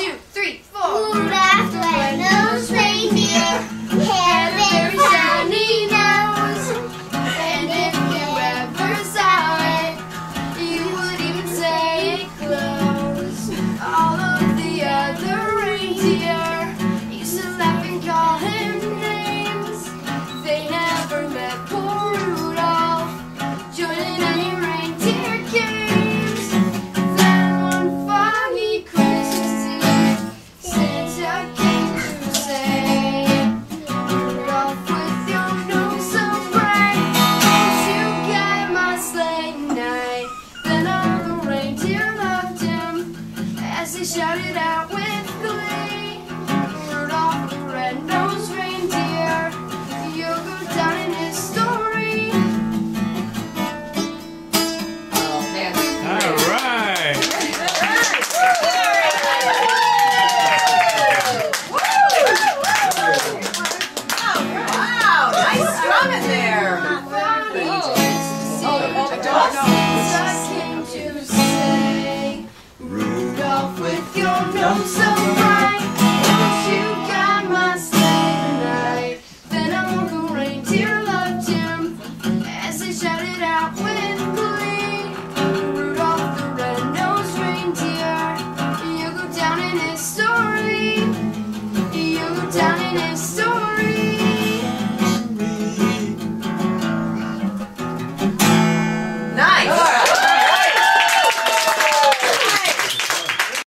two, three. shouted out. With your nose.